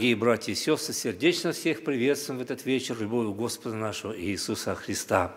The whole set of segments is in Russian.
дорогие братья и сестры, сердечно всех приветствуем в этот вечер любовью Господа нашего Иисуса Христа.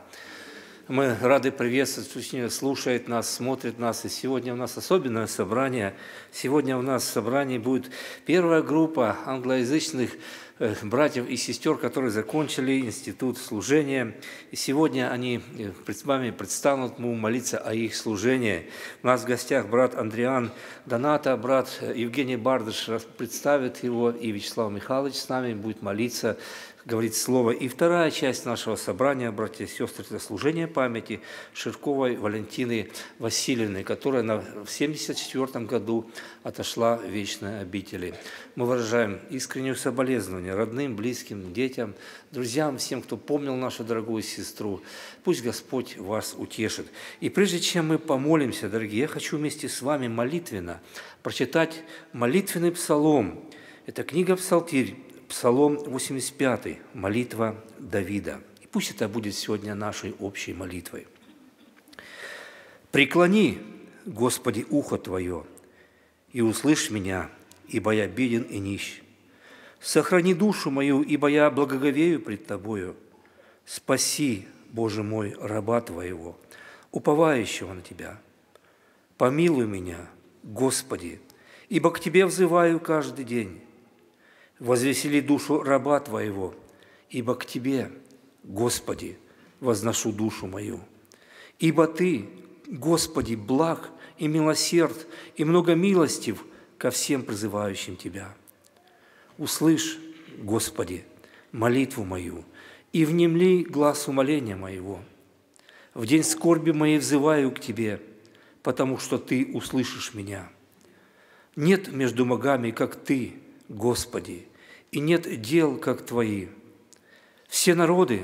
Мы рады приветствовать, точнее, слушает нас, смотрит нас. И сегодня у нас особенное собрание. Сегодня у нас в собрании будет первая группа англоязычных Э, братьев и сестер, которые закончили институт служения. И сегодня они э, с вами предстанут мы молиться о их служении. У нас в гостях брат Андриан Доната, брат Евгений Бардыш представит его, и Вячеслав Михайлович с нами будет молиться говорить слово. И вторая часть нашего собрания, братья и сестры, это служение памяти Ширковой Валентины Васильевны, которая в 1974 году отошла в вечной обители. Мы выражаем искреннее соболезнование родным, близким, детям, друзьям, всем, кто помнил нашу дорогую сестру. Пусть Господь вас утешит. И прежде чем мы помолимся, дорогие, я хочу вместе с вами молитвенно прочитать молитвенный псалом. Это книга «Псалтирь», Псалом 85, молитва Давида. И пусть это будет сегодня нашей общей молитвой. «Преклони, Господи, ухо Твое, и услышь меня, ибо я беден и нищ. Сохрани душу мою, ибо я благоговею пред Тобою. Спаси, Боже мой, раба Твоего, уповающего на Тебя. Помилуй меня, Господи, ибо к Тебе взываю каждый день. Возвесели душу раба Твоего, ибо к Тебе, Господи, возношу душу мою. Ибо Ты, Господи, благ и милосерд, и много милостив ко всем призывающим Тебя. Услышь, Господи, молитву мою, и внемли глаз умоления моего. В день скорби моей взываю к Тебе, потому что Ты услышишь меня. Нет между богами, как Ты, Господи, и нет дел, как Твои. Все народы,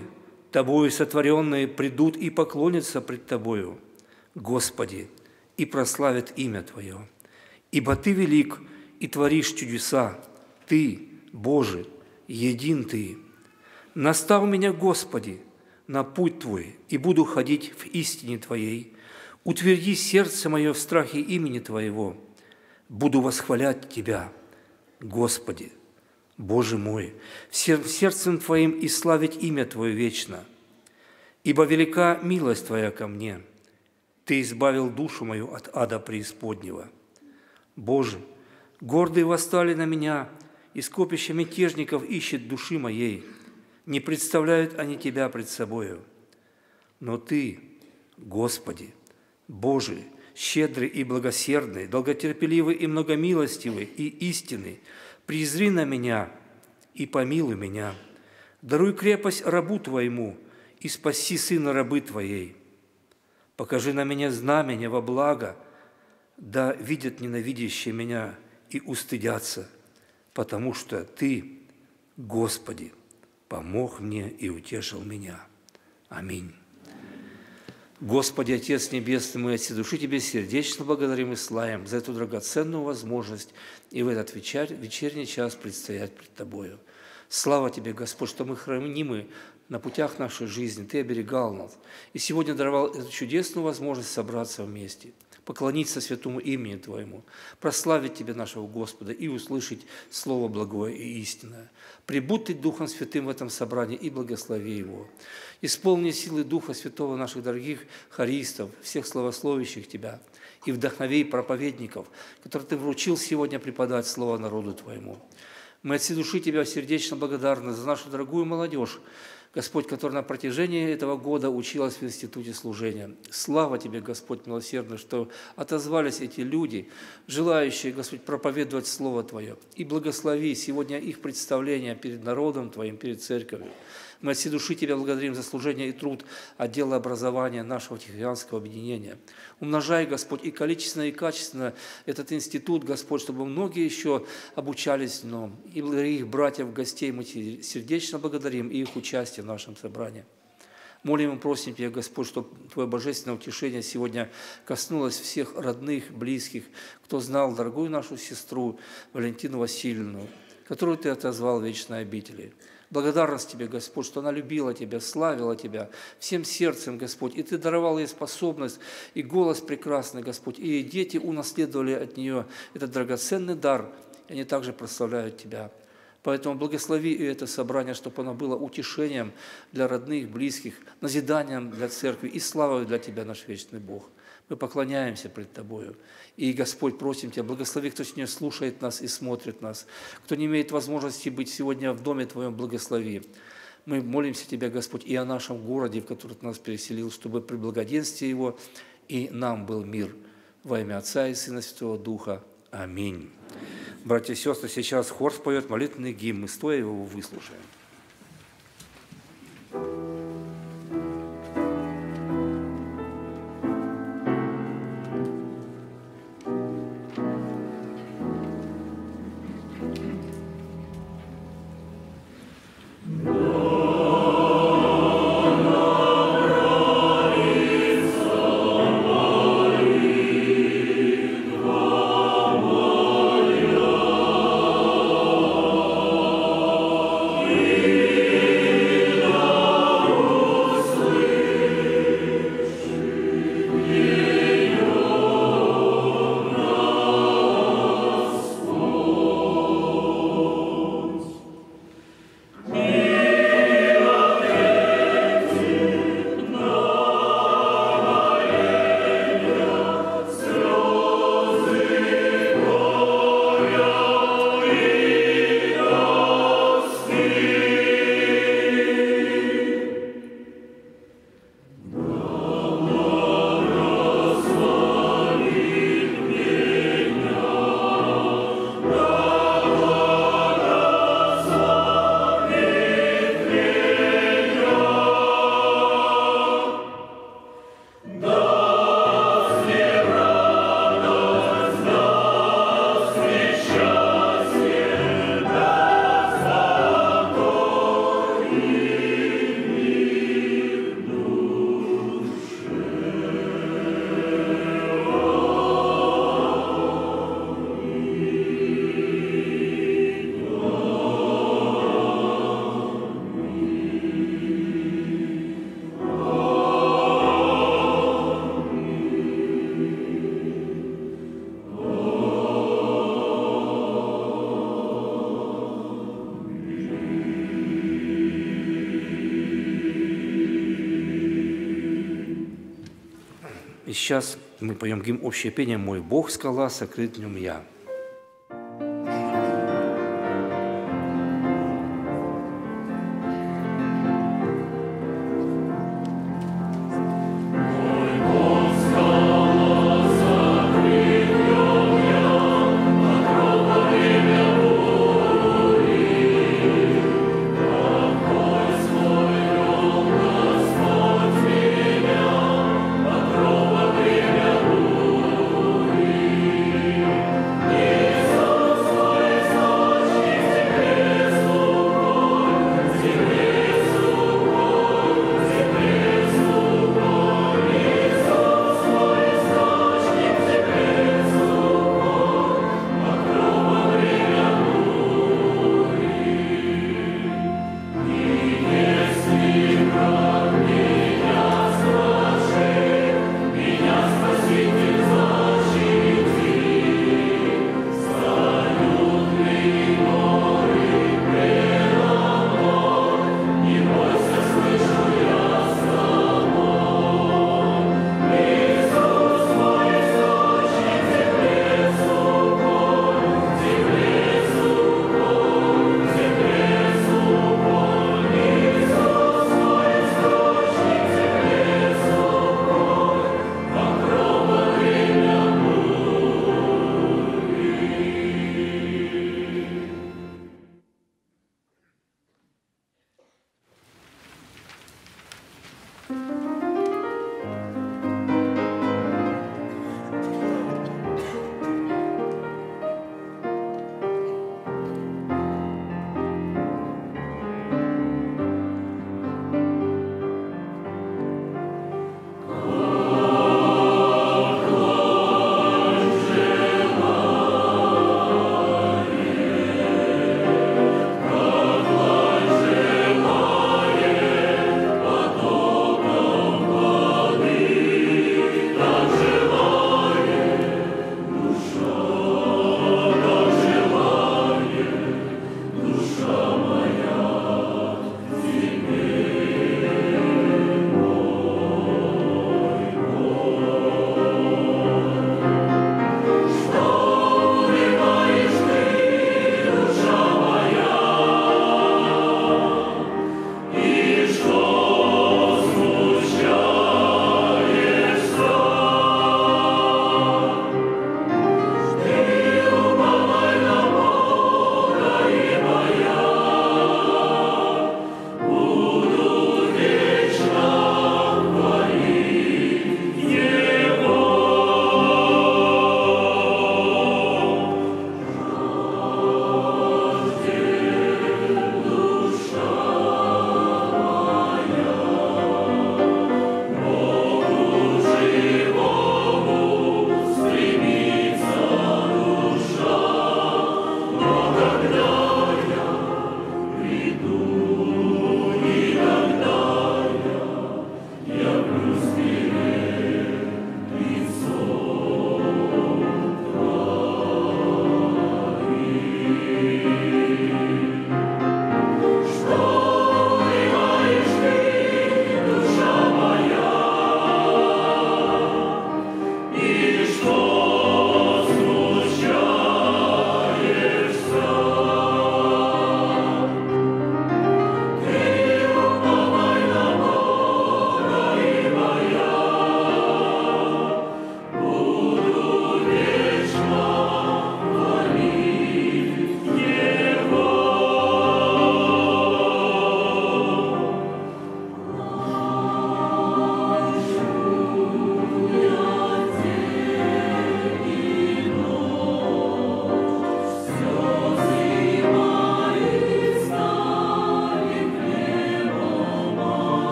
Тобою сотворенные, придут и поклонятся пред Тобою, Господи, и прославят имя Твое. Ибо Ты велик и творишь чудеса, Ты, Боже, един Ты. Настав меня, Господи, на путь Твой, и буду ходить в истине Твоей. Утверди сердце мое в страхе имени Твоего. Буду восхвалять Тебя – Господи, Боже мой, сердцем Твоим и славить имя Твое вечно, ибо велика милость Твоя ко мне. Ты избавил душу мою от ада преисподнего. Боже, гордые восстали на меня, и скопище мятежников ищет души моей. Не представляют они Тебя пред собою. Но Ты, Господи, Боже, щедрый и благосердный, долготерпеливый и многомилостивый и истинный, призри на меня и помилуй меня. Даруй крепость рабу Твоему и спаси сына рабы Твоей. Покажи на меня знамение во благо, да видят ненавидящие меня и устыдятся, потому что Ты, Господи, помог мне и утешил меня. Аминь. Господи, Отец Небесный, мы от всей души Тебе сердечно благодарим и славим за эту драгоценную возможность и в этот вечер, вечерний час предстоять пред Тобою. Слава Тебе, Господь, что мы хранимы на путях нашей жизни, Ты оберегал нас. И сегодня даровал эту чудесную возможность собраться вместе – поклониться святому имени Твоему, прославить Тебя, нашего Господа, и услышать Слово благое и истинное. Прибудь Ты Духом Святым в этом собрании и благослови его. Исполни силы Духа Святого наших дорогих харистов, всех славословящих Тебя, и вдохновей проповедников, которые Ты вручил сегодня преподать Слово народу Твоему. Мы от всей души Тебя сердечно благодарны за нашу дорогую молодежь, Господь, который на протяжении этого года училась в институте служения. Слава Тебе, Господь милосердный, что отозвались эти люди, желающие, Господь, проповедовать Слово Твое. И благослови сегодня их представление перед народом Твоим, перед церковью. Мы от всей души Тебя благодарим за служение и труд отдела образования нашего Тихоокеанского объединения. Умножай, Господь, и количественно, и качественно этот институт, Господь, чтобы многие еще обучались в нем. И их братьев, гостей мы сердечно благодарим и их участие в нашем собрании. Молим и просим Тебя, Господь, чтобы Твое божественное утешение сегодня коснулось всех родных, близких, кто знал дорогую нашу сестру Валентину Васильевну, которую Ты отозвал в вечной обители. Благодарность Тебе, Господь, что она любила Тебя, славила Тебя всем сердцем, Господь. И Ты даровал ей способность и голос прекрасный, Господь. И дети унаследовали от нее этот драгоценный дар, и они также прославляют Тебя. Поэтому благослови и это собрание, чтобы оно было утешением для родных, близких, назиданием для церкви и славой для Тебя, наш вечный Бог. Мы поклоняемся пред Тобою. И, Господь, просим Тебя, благослови, кто сегодня слушает нас и смотрит нас, кто не имеет возможности быть сегодня в доме Твоем, благослови. Мы молимся Тебя, Господь, и о нашем городе, в который Ты нас переселил, чтобы при благоденствии Его и нам был мир. Во имя Отца и Сына Святого Духа. Аминь. Братья и сестры, сейчас хор споет молитвенный гимн, мы стоя его выслушаем. И сейчас мы поем гимн «Общее пение «Мой Бог, скала, сокрыт в нем я».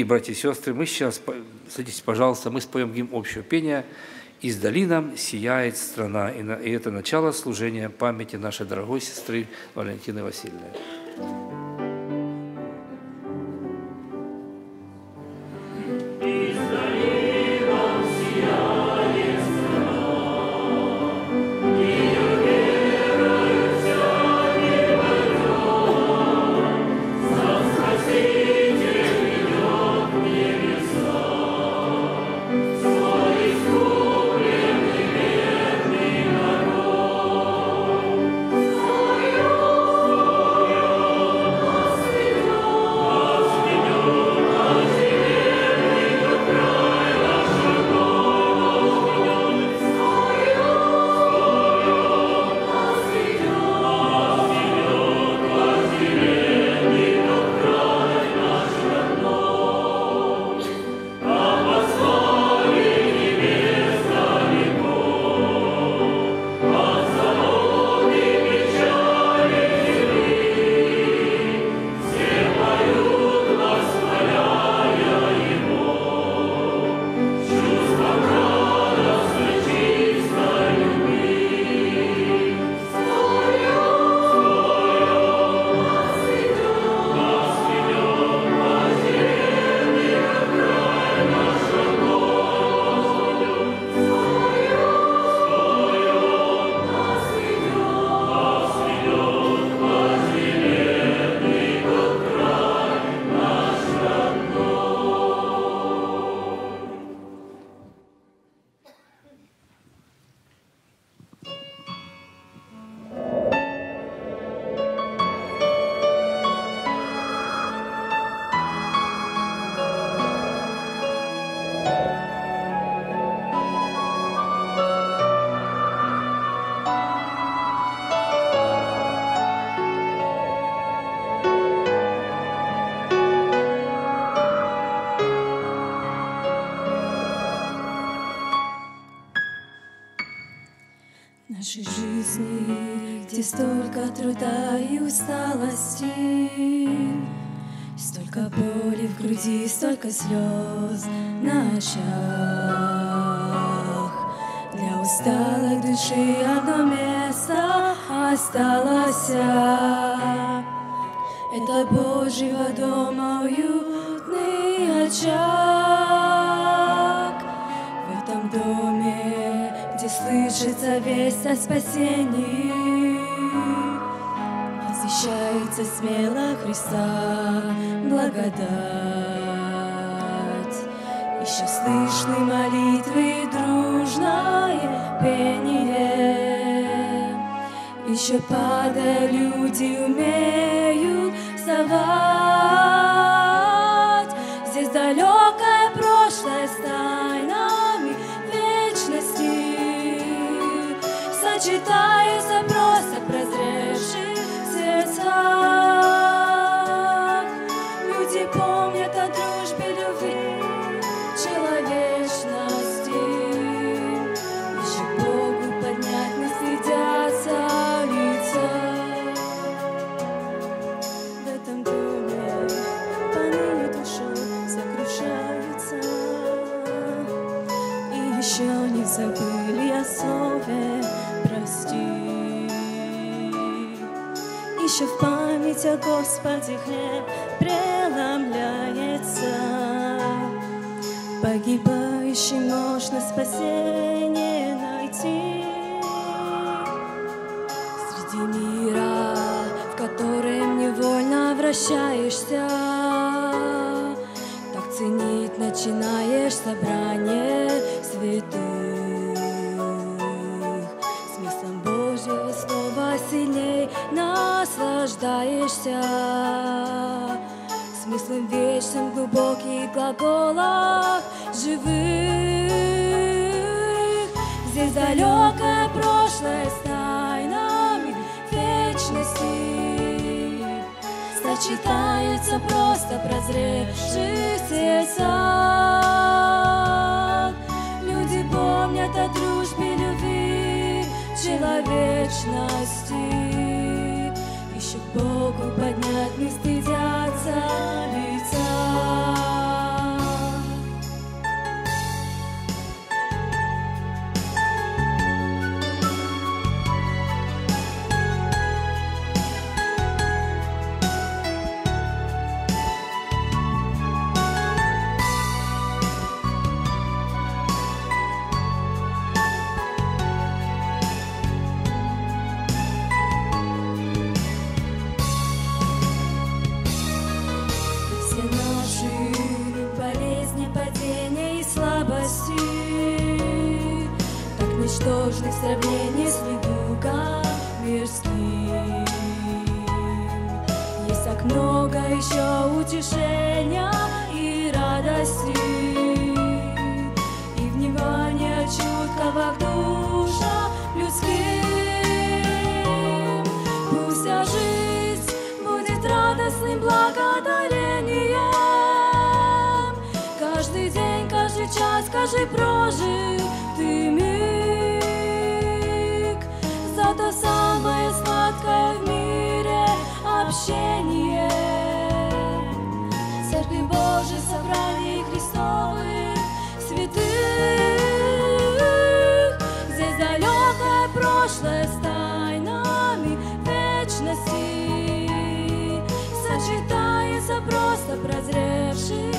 Дорогие братья и сестры, мы сейчас, садитесь, пожалуйста, мы споем гимн общего пения «Издали нам сияет страна». И это начало служения памяти нашей дорогой сестры Валентины Васильевны. Труда и усталости, Столько боли в груди, столько слез на очах. Для усталой души одно место осталось. Это Божьего дома уютный очаг. В этом доме, где слышится весть о спасении, смело Христа благодать. Еще слышны молитвы дружное пение. Еще падая люди умеют вставать. Еще в память о Господе хлеб преломляется. Погибающий можно спасение найти среди мира, в котором невольно вращаешься. Так ценить начинаешь собрание святых. Наслаждаешься. Смыслом вечным глубоких глаголах живых. Здесь далекое прошлое с тайнами вечности. Сочетаются просто прозревших сердцах Люди помнят о дружбе, любви, человечности Богу поднять не стыдятся воскресенье, Церкви Божьей собрание Христовых святых. Здесь далекое прошлое с тайнами вечности Сочетается просто прозревший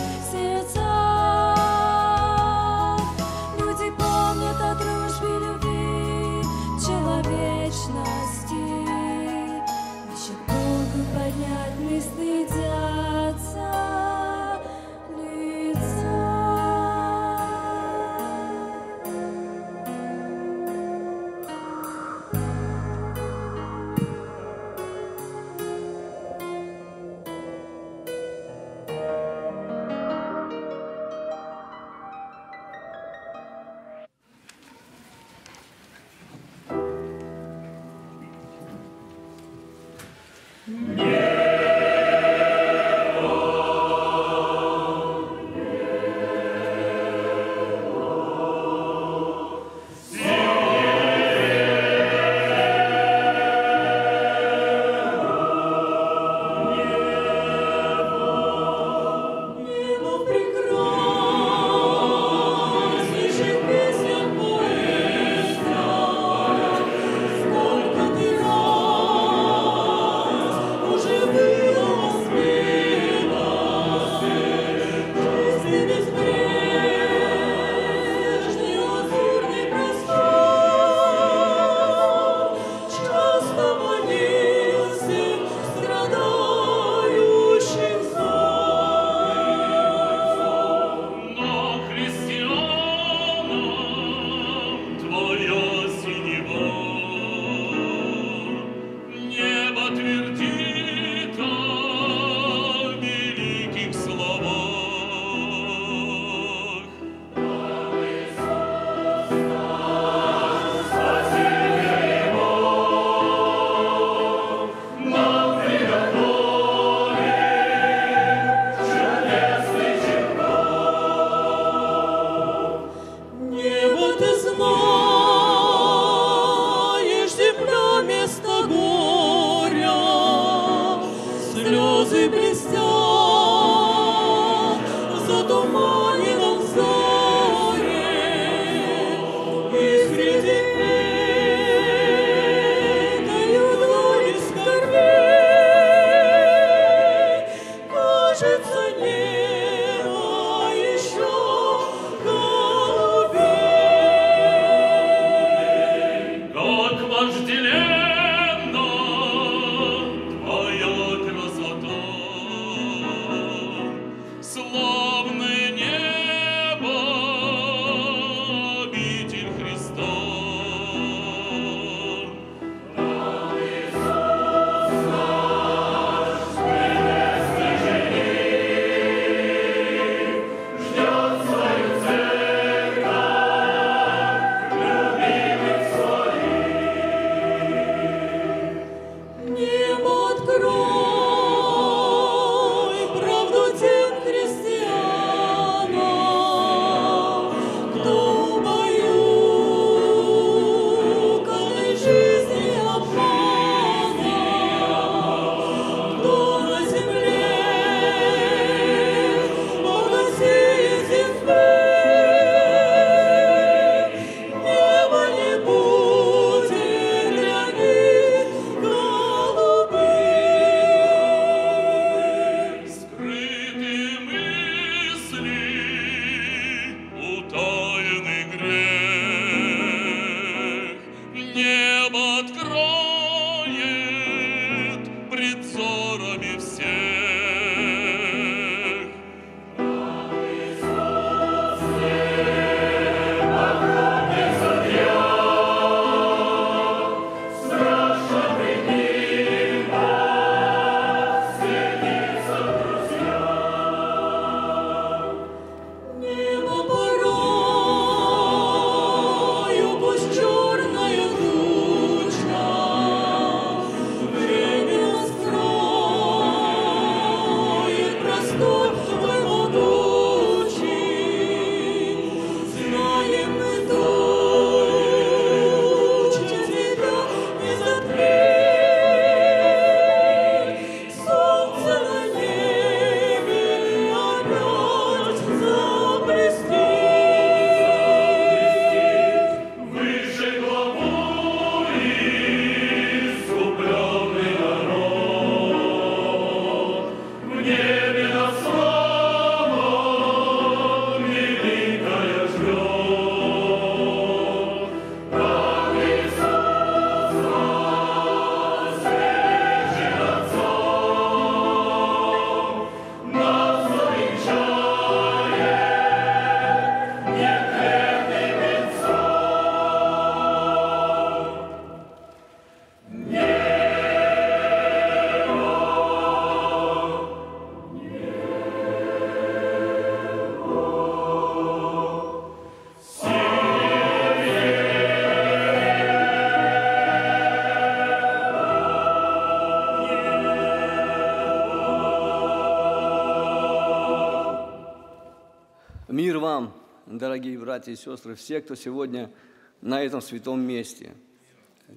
братья и сестры, все, кто сегодня на этом святом месте.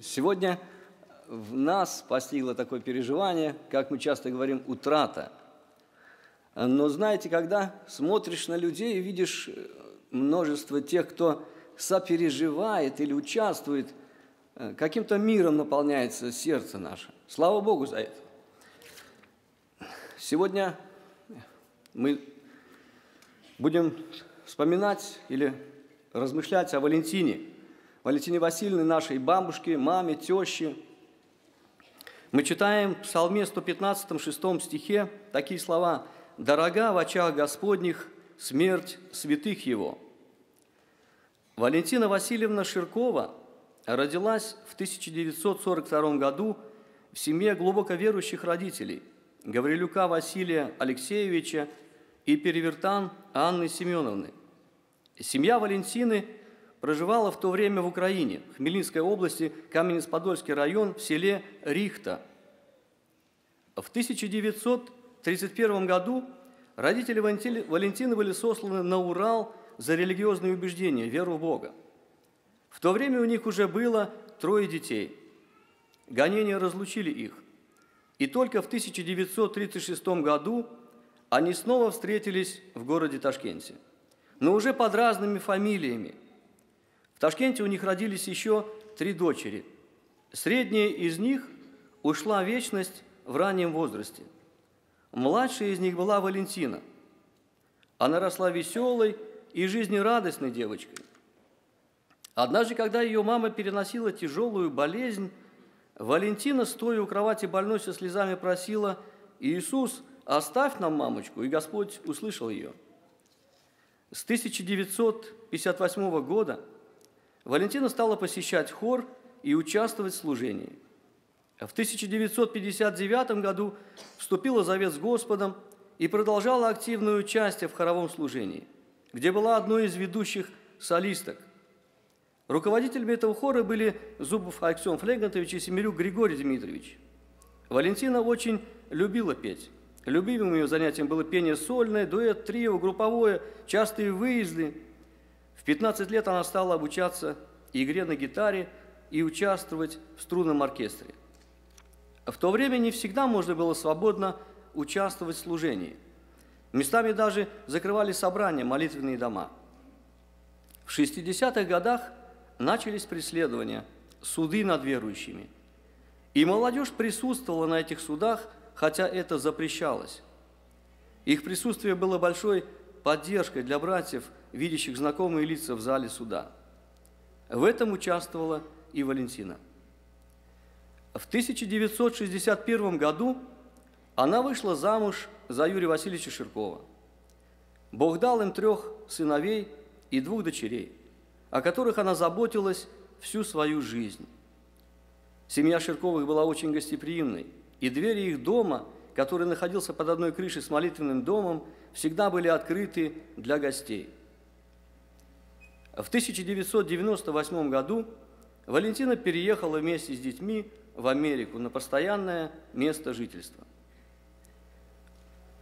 Сегодня в нас постигло такое переживание, как мы часто говорим, утрата. Но знаете, когда смотришь на людей и видишь множество тех, кто сопереживает или участвует, каким-то миром наполняется сердце наше. Слава Богу за это. Сегодня мы будем вспоминать или размышлять о Валентине. Валентине Васильевне, нашей бабушке, маме, теще. Мы читаем в Псалме 115, 6 стихе такие слова «Дорога в очах Господних смерть святых Его». Валентина Васильевна Ширкова родилась в 1942 году в семье глубоко верующих родителей Гаврилюка Василия Алексеевича и Перевертан Анны Семеновны. Семья Валентины проживала в то время в Украине, в Хмельницкой области, Каменец-Подольский район, в селе Рихта. В 1931 году родители Валентины были сосланы на Урал за религиозные убеждения, веру в Бога. В то время у них уже было трое детей. Гонения разлучили их. И только в 1936 году они снова встретились в городе Ташкенте, но уже под разными фамилиями. В Ташкенте у них родились еще три дочери. Средняя из них ушла в вечность в раннем возрасте. Младшая из них была Валентина. Она росла веселой и жизнерадостной девочкой. Однажды, когда ее мама переносила тяжелую болезнь, Валентина, стоя у кровати больной со слезами, просила «Иисус, оставь нам мамочку», и Господь услышал ее. С 1958 года Валентина стала посещать хор и участвовать в служении. В 1959 году вступила в завет с Господом и продолжала активное участие в хоровом служении, где была одной из ведущих солисток – Руководителями этого хора были Зубов Алексей Флегантович и Семерюк Григорий Дмитриевич. Валентина очень любила петь. Любимым ее занятием было пение сольное, дуэт, трио, групповое, частые выезды. В 15 лет она стала обучаться игре на гитаре и участвовать в струнном оркестре. В то время не всегда можно было свободно участвовать в служении. Местами даже закрывали собрания, молитвенные дома. В 60-х годах начались преследования, суды над верующими. И молодежь присутствовала на этих судах, хотя это запрещалось. Их присутствие было большой поддержкой для братьев, видящих знакомые лица в зале суда. В этом участвовала и Валентина. В 1961 году она вышла замуж за Юрия Васильевича Ширкова. Бог дал им трех сыновей и двух дочерей – о которых она заботилась всю свою жизнь. Семья Ширковых была очень гостеприимной, и двери их дома, который находился под одной крышей с молитвенным домом, всегда были открыты для гостей. В 1998 году Валентина переехала вместе с детьми в Америку на постоянное место жительства.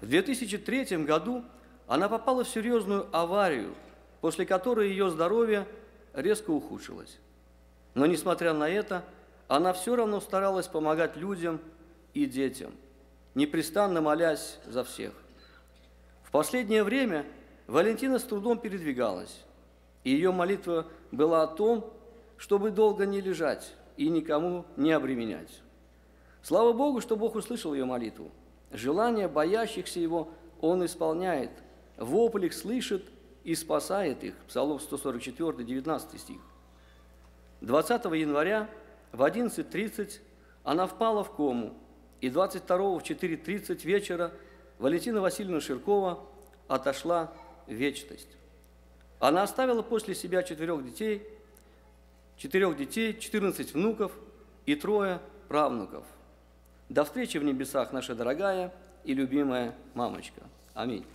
В 2003 году она попала в серьезную аварию, после которой ее здоровье резко ухудшилась. Но, несмотря на это, она все равно старалась помогать людям и детям, непрестанно молясь за всех. В последнее время Валентина с трудом передвигалась, и ее молитва была о том, чтобы долго не лежать и никому не обременять. Слава Богу, что Бог услышал ее молитву. Желания боящихся Его Он исполняет, вопль их слышит и спасает их. Псалом 144, 19 стих. 20 января в 11.30 она впала в кому, и 22 в 4.30 вечера Валентина Васильевна Ширкова отошла в вечность. Она оставила после себя четырех детей, четырех детей, 14 внуков и трое правнуков. До встречи в небесах, наша дорогая и любимая мамочка. Аминь.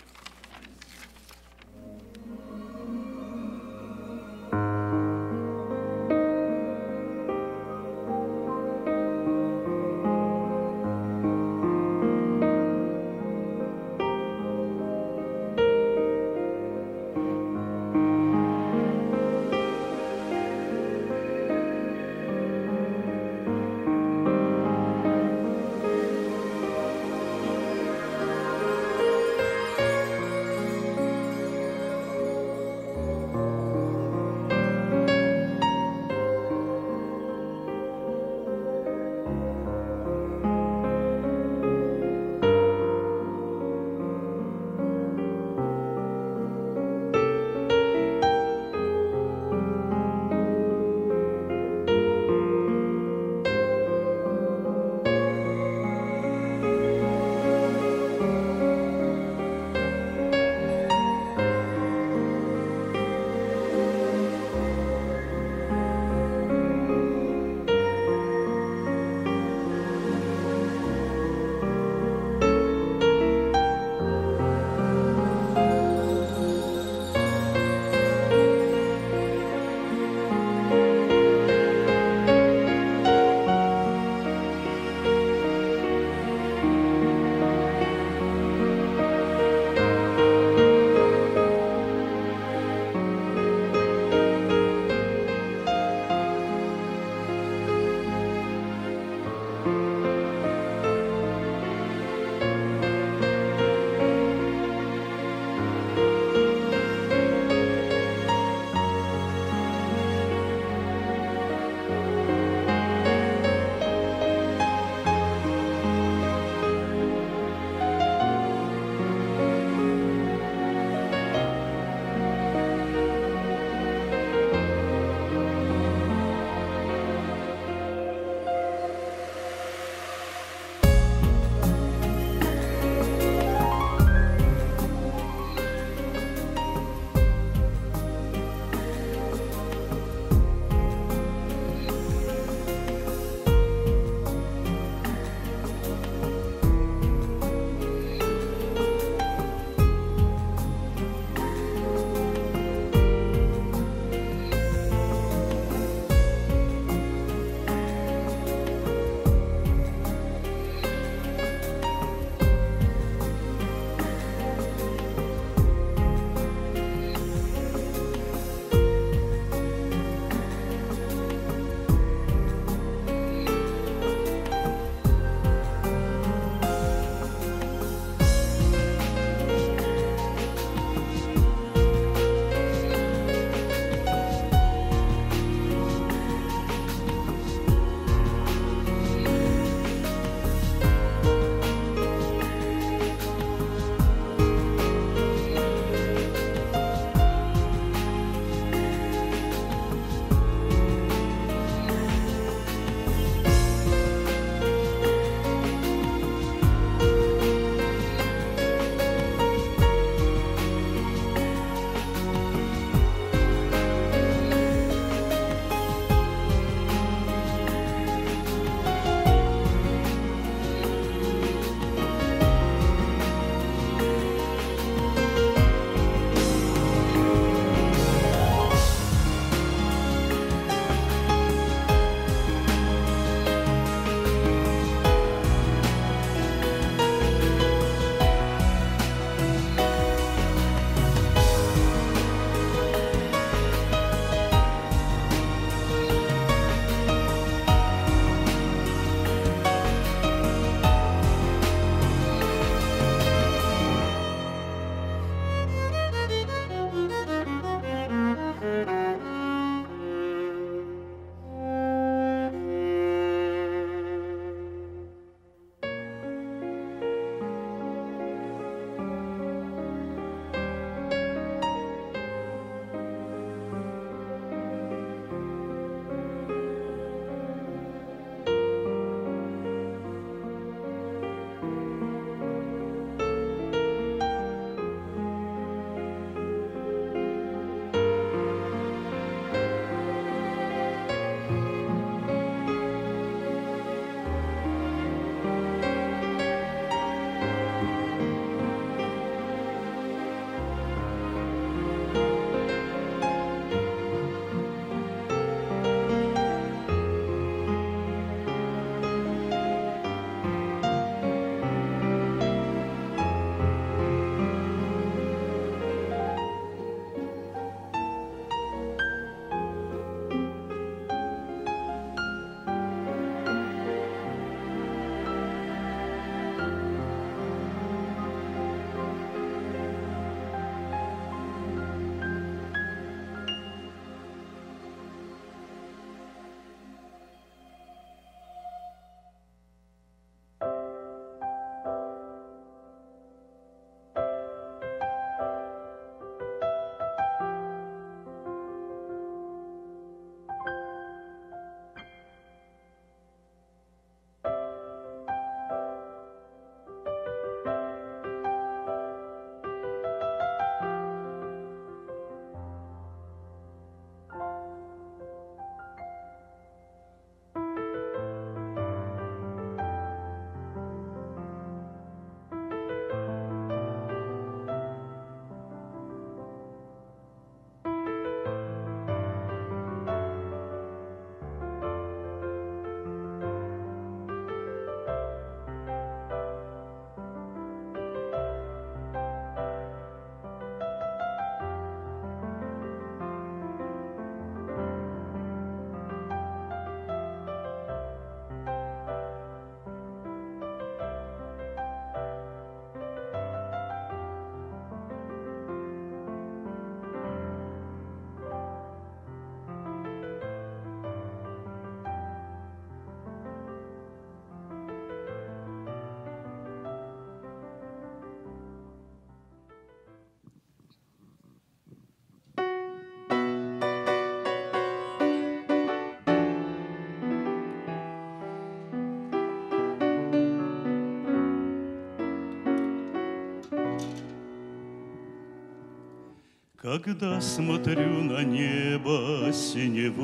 Когда смотрю на небо синеву,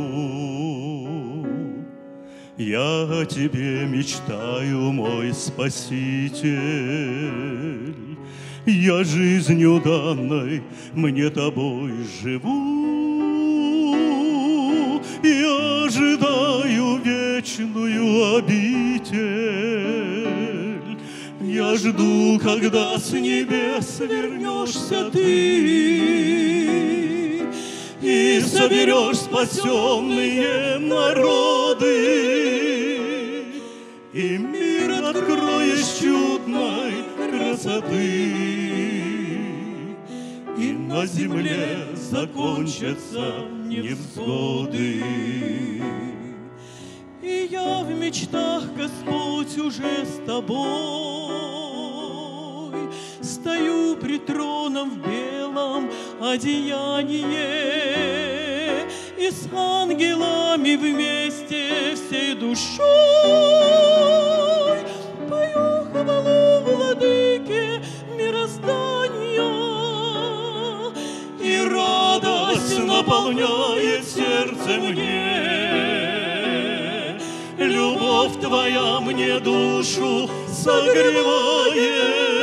Я о тебе мечтаю, мой Спаситель. Я жизнью данной мне тобой живу И ожидаю вечную обитель. Я жду, когда с небес вернешься ты И соберешь спасенные народы. И мир откроешь чудной красоты. И на земле закончатся невзгоды. И я в мечтах, Господь, уже с тобой. Стою пред троном в белом одеянии. И с ангелами вместе всей душой Пою хвалу владыке мироздания. И радость наполняет сердце мне. Любовь Твоя мне душу согревает,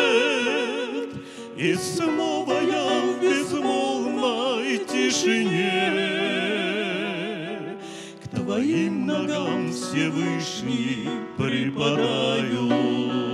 И снова я в безмолвной тишине К Твоим ногам Всевышний припадаю.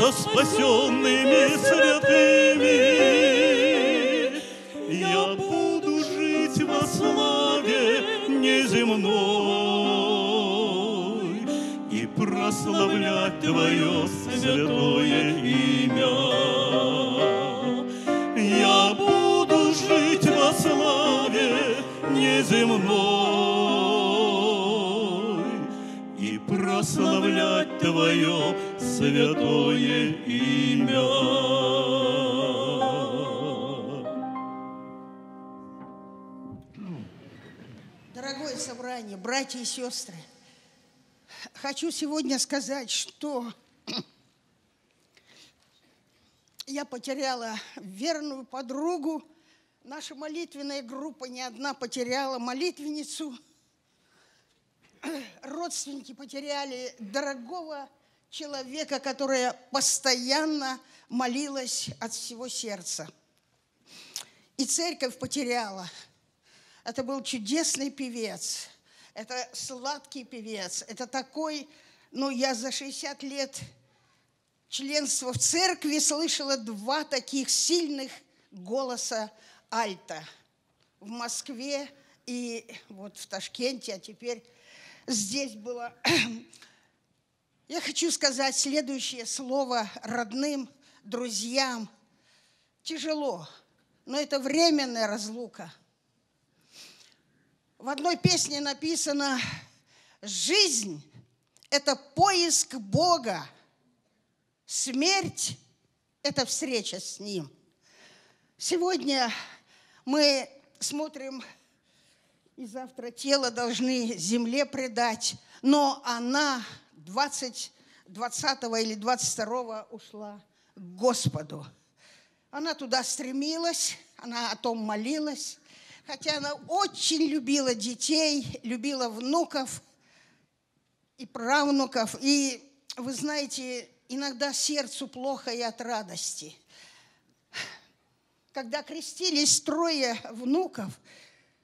Со спасенными святыми Я буду жить во славе неземной И прославлять Твое святое имя. Я буду жить во славе неземной И прославлять Твое святое имя. Дорогое собрание, братья и сестры, хочу сегодня сказать, что я потеряла верную подругу. Наша молитвенная группа не одна потеряла молитвенницу. Родственники потеряли дорогого человека, которая постоянно молилась от всего сердца. И церковь потеряла. Это был чудесный певец. Это сладкий певец. Это такой, ну, я за 60 лет членства в церкви слышала два таких сильных голоса альта. В Москве и вот в Ташкенте, а теперь здесь было. Я хочу сказать следующее слово родным, друзьям. Тяжело, но это временная разлука. В одной песне написано, жизнь – это поиск Бога, смерть – это встреча с Ним. Сегодня мы смотрим, и завтра тело должны земле предать, но она 20, 20 или 22 ушла к Господу. Она туда стремилась, она о том молилась, хотя она очень любила детей, любила внуков и правнуков. И вы знаете, иногда сердцу плохо и от радости. Когда крестились трое внуков,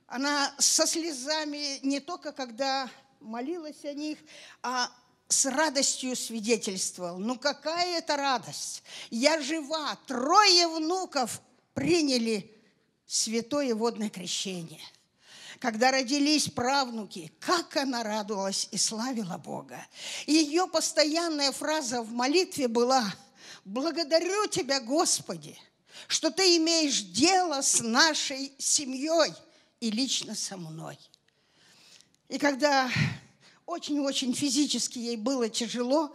она со слезами не только когда молилась о них, а с радостью свидетельствовал. Ну какая это радость! Я жива, трое внуков приняли святое водное крещение. Когда родились правнуки, как она радовалась и славила Бога. Ее постоянная фраза в молитве была «Благодарю Тебя, Господи, что Ты имеешь дело с нашей семьей и лично со мной». И когда очень-очень физически ей было тяжело,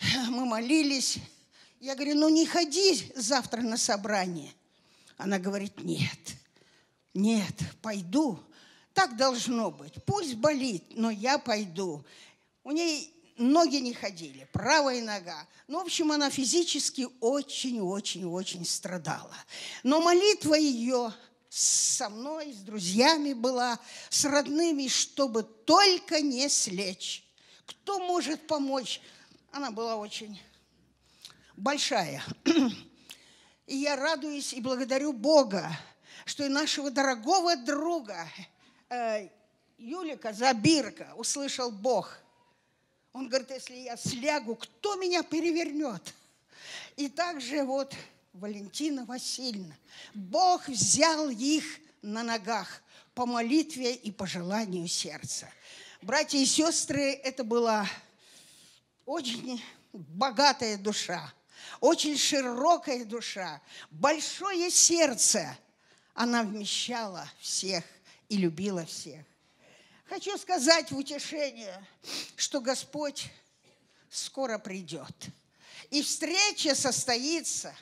мы молились. Я говорю, ну не ходи завтра на собрание. Она говорит, нет, нет, пойду. Так должно быть. Пусть болит, но я пойду. У ней ноги не ходили, правая нога. Ну, в общем, она физически очень-очень-очень страдала. Но молитва ее со мной, с друзьями была, с родными, чтобы только не слечь. Кто может помочь? Она была очень большая. И я радуюсь и благодарю Бога, что и нашего дорогого друга э, Юлика Забирка услышал Бог. Он говорит, если я слягу, кто меня перевернет? И также вот Валентина Васильевна, Бог взял их на ногах по молитве и по желанию сердца. Братья и сестры, это была очень богатая душа очень широкая душа, большое сердце. Она вмещала всех и любила всех. Хочу сказать в утешение, что Господь скоро придет. И встреча состоится.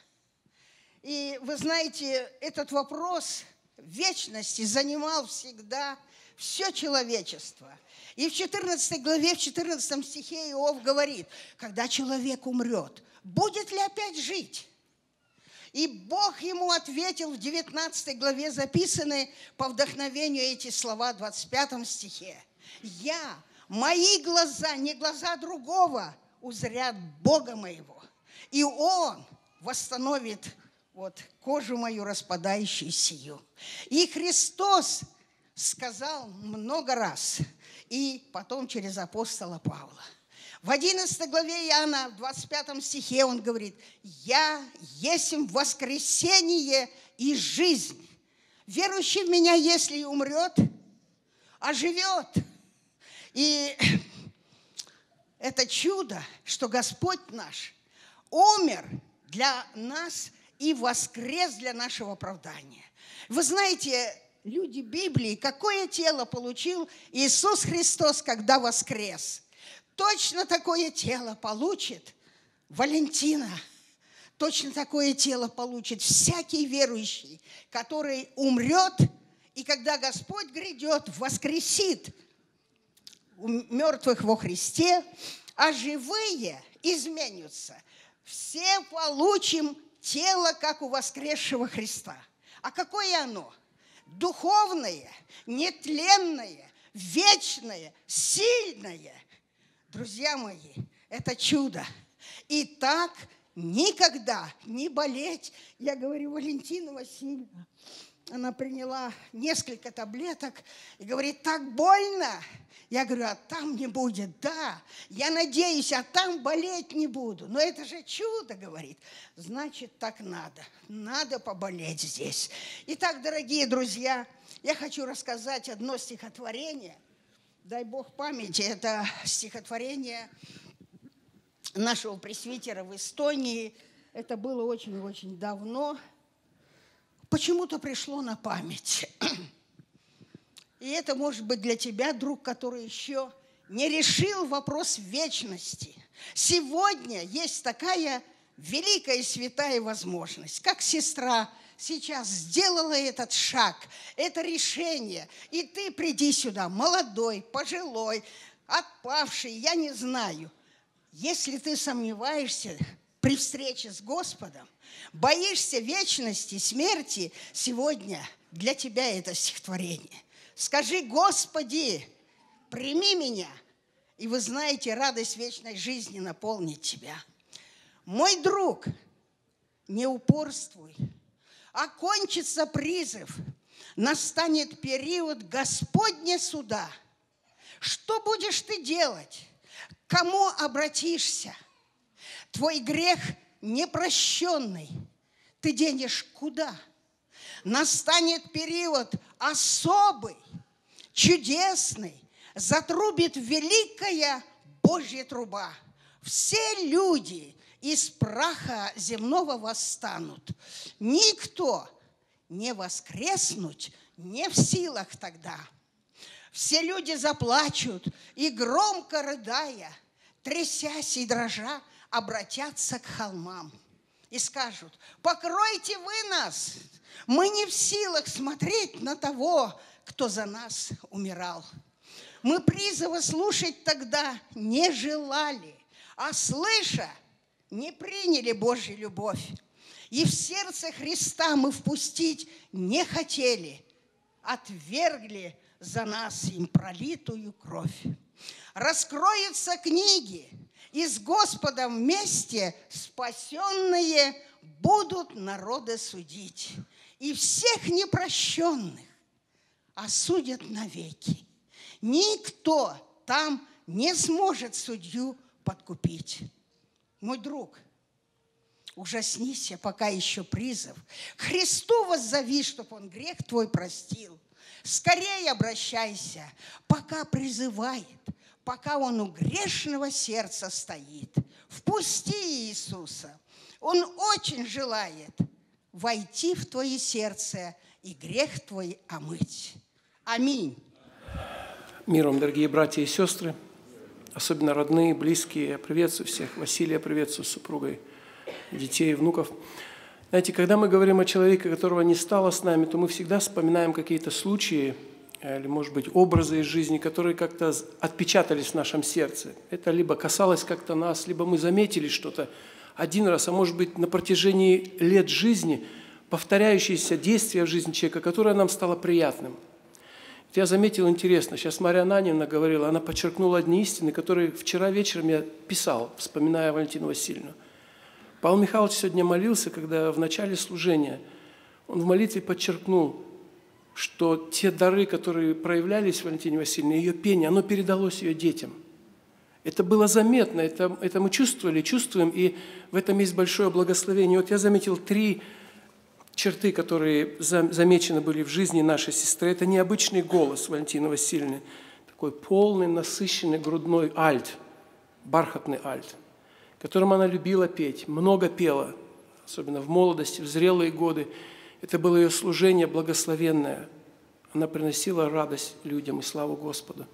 И вы знаете, этот вопрос вечности занимал всегда все человечество. И в 14 главе, в 14 стихе Иов говорит, когда человек умрет, будет ли опять жить? И Бог ему ответил в 19 главе, записаны по вдохновению эти слова в 25 стихе. «Я, мои глаза, не глаза другого, узрят Бога моего, и Он восстановит вот кожу мою распадающую сию». И Христос сказал много раз, и потом через апостола Павла – в 11 главе Иоанна, в 25 стихе он говорит, «Я есть воскресение и жизнь. Верующий в меня, если умрет, оживет». И это чудо, что Господь наш умер для нас и воскрес для нашего оправдания. Вы знаете, люди Библии, какое тело получил Иисус Христос, когда воскрес – Точно такое тело получит Валентина. Точно такое тело получит всякий верующий, который умрет, и когда Господь грядет, воскресит мертвых во Христе, а живые изменятся. Все получим тело, как у воскресшего Христа. А какое оно? Духовное, нетленное, вечное, сильное – Друзья мои, это чудо. И так никогда не болеть. Я говорю, Валентина Васильевна, она приняла несколько таблеток и говорит, так больно. Я говорю, а там не будет, да. Я надеюсь, а там болеть не буду. Но это же чудо, говорит. Значит, так надо. Надо поболеть здесь. Итак, дорогие друзья, я хочу рассказать одно стихотворение – дай Бог памяти, это стихотворение нашего пресвитера в Эстонии. Это было очень-очень давно. Почему-то пришло на память. И это может быть для тебя, друг, который еще не решил вопрос вечности. Сегодня есть такая великая святая возможность, как сестра сейчас сделала этот шаг, это решение, и ты приди сюда, молодой, пожилой, отпавший, я не знаю. Если ты сомневаешься при встрече с Господом, боишься вечности, смерти, сегодня для тебя это стихотворение. Скажи, Господи, прими меня, и вы знаете, радость вечной жизни наполнит тебя. Мой друг, не упорствуй, окончится призыв, настанет период Господня суда. Что будешь ты делать? кому обратишься? Твой грех непрощенный. Ты денешь куда? Настанет период особый, чудесный, затрубит великая Божья труба. Все люди из праха земного восстанут. Никто не воскреснуть не в силах тогда. Все люди заплачут и громко рыдая, трясясь и дрожа, обратятся к холмам и скажут, покройте вы нас, мы не в силах смотреть на того, кто за нас умирал. Мы призыва слушать тогда не желали, а слыша, не приняли Божью любовь. И в сердце Христа мы впустить не хотели, отвергли за нас им пролитую кровь. Раскроются книги, и с Господом вместе спасенные будут народы судить. И всех непрощенных осудят навеки. Никто там не сможет судью подкупить. Мой друг, ужаснися, пока еще призыв. К Христу воззови, чтоб Он грех твой простил. Скорее обращайся, пока призывает, пока Он у грешного сердца стоит. Впусти Иисуса. Он очень желает войти в твое сердце и грех твой омыть. Аминь. Миром, дорогие братья и сестры, особенно родные, близкие, я приветствую всех. Василия приветствую с супругой, детей, внуков. Знаете, когда мы говорим о человеке, которого не стало с нами, то мы всегда вспоминаем какие-то случаи, или, может быть, образы из жизни, которые как-то отпечатались в нашем сердце. Это либо касалось как-то нас, либо мы заметили что-то один раз, а может быть, на протяжении лет жизни, повторяющиеся действия в жизни человека, которое нам стало приятным – я заметил интересно, сейчас Мария Ананьевна говорила, она подчеркнула одни истины, которые вчера вечером я писал, вспоминая Валентину Васильевну. Павел Михайлович сегодня молился, когда в начале служения он в молитве подчеркнул, что те дары, которые проявлялись в Валентине Васильевне, ее пение, оно передалось ее детям. Это было заметно, это, это мы чувствовали, чувствуем, и в этом есть большое благословение. Вот я заметил три черты, которые замечены были в жизни нашей сестры, это необычный голос Валентины Васильевны, такой полный, насыщенный грудной альт, бархатный альт, которым она любила петь, много пела, особенно в молодости, в зрелые годы. Это было ее служение благословенное. Она приносила радость людям и славу Господу.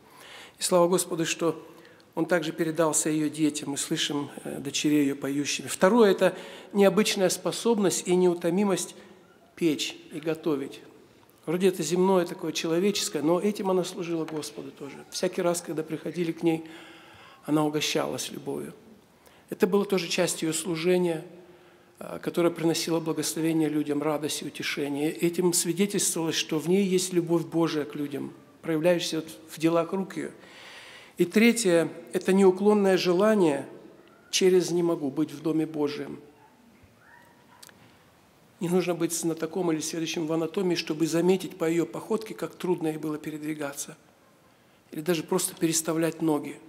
И слава Господу, что он также передался ее детям. Мы слышим э, дочерей ее поющими. Второе – это необычная способность и неутомимость печь и готовить. Вроде это земное такое человеческое, но этим она служила Господу тоже. Всякий раз, когда приходили к ней, она угощалась любовью. Это было тоже частью ее служения, а, которое приносило благословение людям, радость и утешение. Этим свидетельствовалось, что в ней есть любовь Божия к людям, проявляющаяся в делах рук ее. И третье – это неуклонное желание через «не могу» быть в Доме Божьем – не нужно быть знатоком или следующим в анатомии, чтобы заметить по ее походке, как трудно ей было передвигаться. Или даже просто переставлять ноги.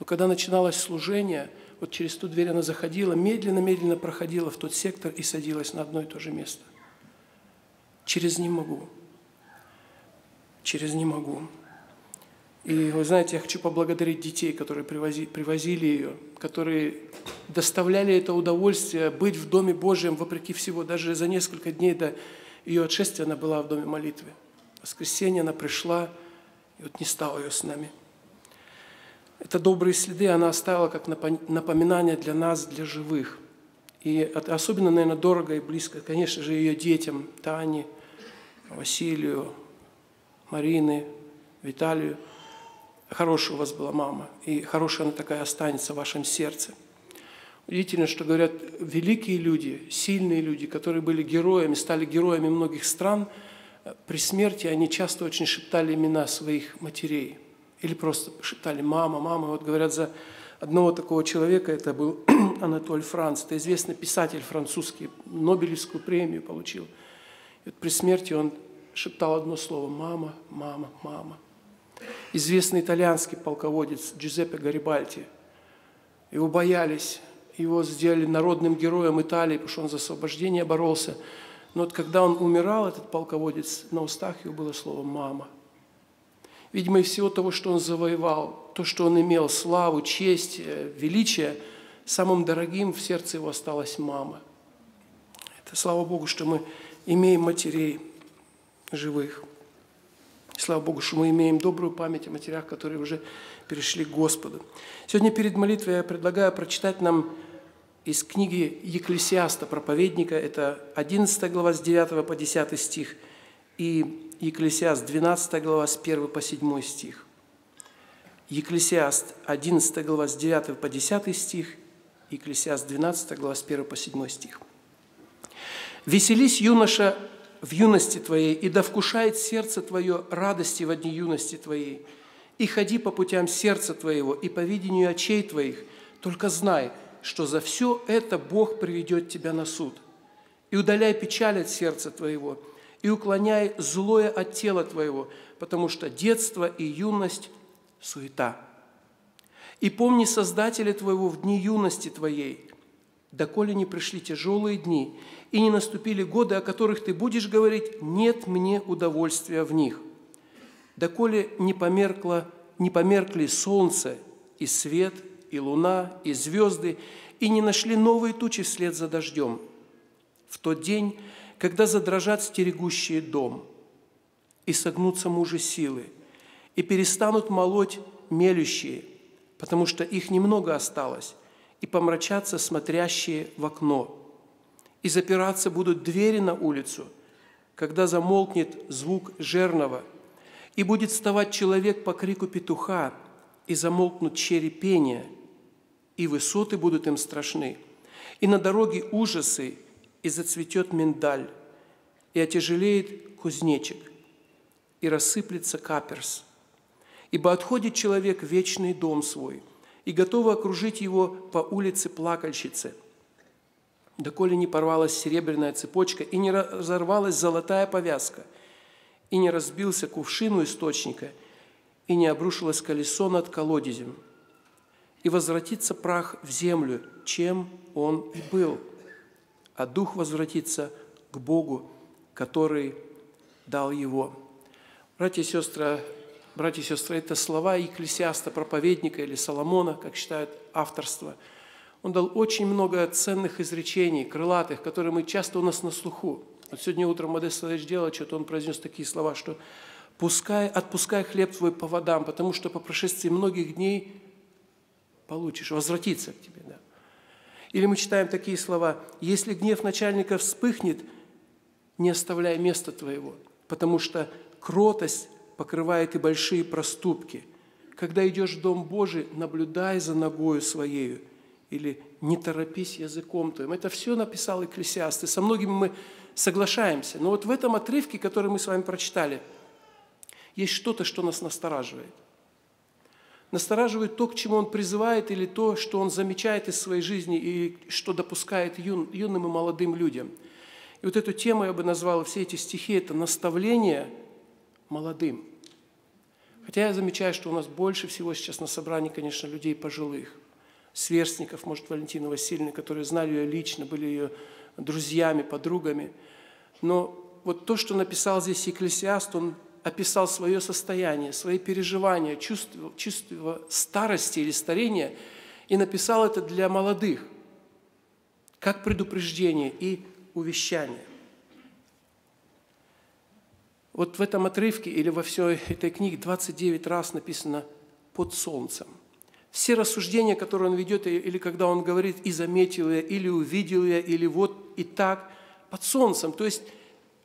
Но когда начиналось служение, вот через ту дверь она заходила, медленно-медленно проходила в тот сектор и садилась на одно и то же место. Через «не могу». Через «не могу». И вы знаете, я хочу поблагодарить детей, которые привози, привозили ее, которые доставляли это удовольствие быть в Доме Божьем вопреки всего. Даже за несколько дней до ее отшествия она была в Доме молитвы. В воскресенье она пришла, и вот не стала ее с нами. Это добрые следы она оставила как напоминание для нас, для живых. И это особенно, наверное, дорого и близко, конечно же, ее детям, Тане, Василию, Марины, Виталию – хорошая у вас была мама, и хорошая она такая останется в вашем сердце. Удивительно, что говорят великие люди, сильные люди, которые были героями, стали героями многих стран, при смерти они часто очень шептали имена своих матерей. Или просто шептали «мама, мама». Вот говорят за одного такого человека, это был Анатоль Франц, это известный писатель французский, Нобелевскую премию получил. И вот при смерти он шептал одно слово «мама, мама, мама». Известный итальянский полководец Джузеппе Гарибальти. Его боялись, его сделали народным героем Италии, потому что он за освобождение боролся. Но вот когда он умирал, этот полководец, на устах его было слово «мама». Видимо, из всего того, что он завоевал, то, что он имел, славу, честь, э, величие, самым дорогим в сердце его осталась мама. Это слава Богу, что мы имеем матерей живых. Слава Богу, что мы имеем добрую память о матерях, которые уже перешли к Господу. Сегодня перед молитвой я предлагаю прочитать нам из книги Екклесиаста, проповедника, это 11 глава с 9 по 10 стих, и Екклесиаст, 12 глава, с 1 по 7 стих. Екклесиаст, 11 глава, с 9 по 10 стих, Екклесиаст, 12 глава, с 1 по 7 стих. «Веселись, юноша, в юности твоей, и да вкушает сердце твое радости в дни юности твоей, и ходи по путям сердца твоего и по видению очей твоих, только знай, что за все это Бог приведет тебя на суд. И удаляй печаль от сердца твоего – и уклоняй злое от тела твоего, потому что детство и юность – суета. И помни Создателя твоего в дни юности твоей, доколе не пришли тяжелые дни, и не наступили годы, о которых ты будешь говорить, нет мне удовольствия в них. Доколе не, померкло, не померкли солнце и свет, и луна, и звезды, и не нашли новые тучи вслед за дождем. В тот день когда задрожат стерегущие дом, и согнутся мужи силы, и перестанут молоть мелющие, потому что их немного осталось, и помрачатся смотрящие в окно, и запираться будут двери на улицу, когда замолкнет звук жернова, и будет вставать человек по крику петуха, и замолкнут черепения, и высоты будут им страшны, и на дороге ужасы, и зацветет миндаль, и отяжелеет кузнечик, и рассыплется каперс. Ибо отходит человек в вечный дом свой, и готово окружить его по улице плакальщицы, доколе не порвалась серебряная цепочка, и не разорвалась золотая повязка, и не разбился кувшин у источника, и не обрушилось колесо над колодезем, и возвратится прах в землю, чем он и был – а дух возвратится к Богу, который дал его. Братья и сестры, братья и сестры, это слова Екклесиаста, проповедника или Соломона, как считают авторство. Он дал очень много ценных изречений, крылатых, которые мы часто у нас на слуху. Вот сегодня утром Модест Солович делал что-то, он произнес такие слова, что «Пускай, «отпускай хлеб твой по водам, потому что по прошествии многих дней получишь, возвратится к тебе». Или мы читаем такие слова, «Если гнев начальника вспыхнет, не оставляй места твоего, потому что кротость покрывает и большие проступки. Когда идешь в Дом Божий, наблюдай за ногою своею, или не торопись языком твоим. Это все написал Экклесиаст, и со многими мы соглашаемся. Но вот в этом отрывке, который мы с вами прочитали, есть что-то, что нас настораживает настораживает то, к чему он призывает, или то, что он замечает из своей жизни и что допускает юн, юным и молодым людям. И вот эту тему я бы назвал, все эти стихи – это наставление молодым. Хотя я замечаю, что у нас больше всего сейчас на собрании, конечно, людей пожилых, сверстников, может, Валентина Васильевна, которые знали ее лично, были ее друзьями, подругами. Но вот то, что написал здесь Екклесиаст, он описал свое состояние, свои переживания, чувство, чувство старости или старения, и написал это для молодых, как предупреждение и увещание. Вот в этом отрывке или во всей этой книге 29 раз написано «под солнцем». Все рассуждения, которые он ведет, или когда он говорит «и заметил я», или «увидел я», или «вот и так», под солнцем. То есть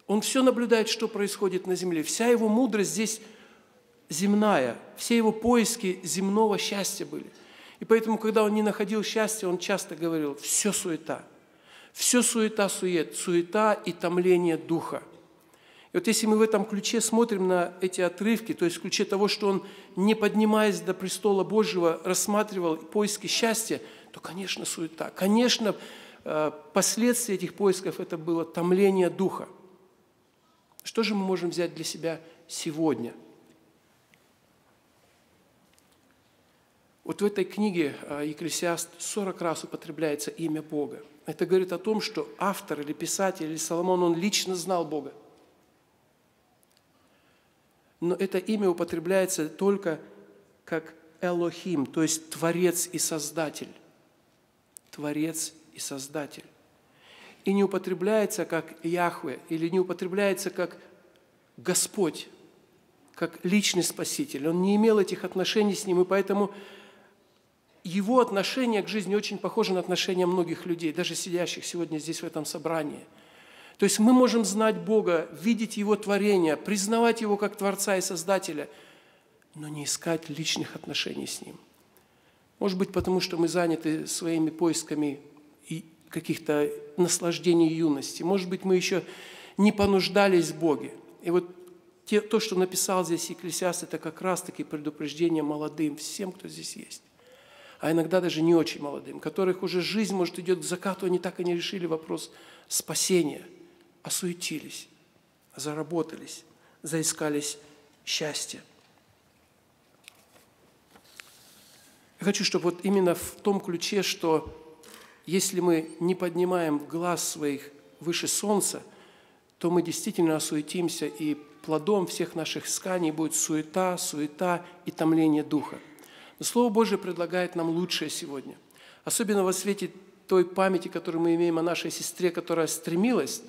он все наблюдает, что происходит на земле. Вся его мудрость здесь земная, все его поиски земного счастья были. И поэтому, когда он не находил счастья, он часто говорил, все суета, все суета, сует, суета и томление духа. И вот если мы в этом ключе смотрим на эти отрывки, то есть в ключе того, что он, не поднимаясь до престола Божьего, рассматривал поиски счастья, то, конечно, суета. Конечно, э, последствия этих поисков – это было томление духа – что же мы можем взять для себя сегодня? Вот в этой книге а, Екклесиаст 40 раз употребляется имя Бога. Это говорит о том, что автор или писатель или Соломон, он лично знал Бога. Но это имя употребляется только как Элохим, то есть Творец и Создатель. Творец и Создатель. И не употребляется как Яхве, или не употребляется как Господь, как личный Спаситель. Он не имел этих отношений с Ним, и поэтому его отношение к жизни очень похоже на отношение многих людей, даже сидящих сегодня здесь в этом собрании. То есть мы можем знать Бога, видеть Его творение, признавать Его как Творца и Создателя, но не искать личных отношений с Ним. Может быть, потому что мы заняты своими поисками каких-то наслаждений юности. Может быть, мы еще не понуждались в Боге. И вот те, то, что написал здесь Екклесиаст, это как раз-таки предупреждение молодым, всем, кто здесь есть. А иногда даже не очень молодым, которых уже жизнь, может, идет к закату, они так и не решили вопрос спасения, осуетились, заработались, заискались счастье. Я хочу, чтобы вот именно в том ключе, что если мы не поднимаем глаз своих выше солнца, то мы действительно осуетимся, и плодом всех наших исканий будет суета, суета и томление духа. Но Слово Божие предлагает нам лучшее сегодня. Особенно во свете той памяти, которую мы имеем о нашей сестре, которая стремилась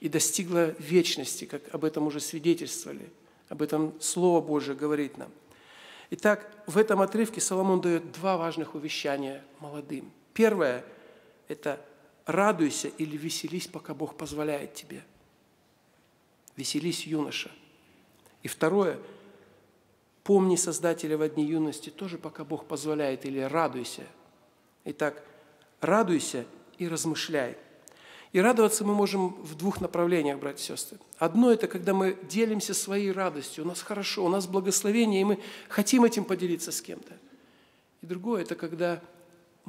и достигла вечности, как об этом уже свидетельствовали. Об этом Слово Божие говорит нам. Итак, в этом отрывке Соломон дает два важных увещания молодым. Первое – это радуйся или веселись, пока Бог позволяет тебе. Веселись, юноша. И второе – помни Создателя в дни юности, тоже пока Бог позволяет, или радуйся. Итак, радуйся и размышляй – и радоваться мы можем в двух направлениях, братья и сестры. Одно – это когда мы делимся своей радостью, у нас хорошо, у нас благословение, и мы хотим этим поделиться с кем-то. И другое – это когда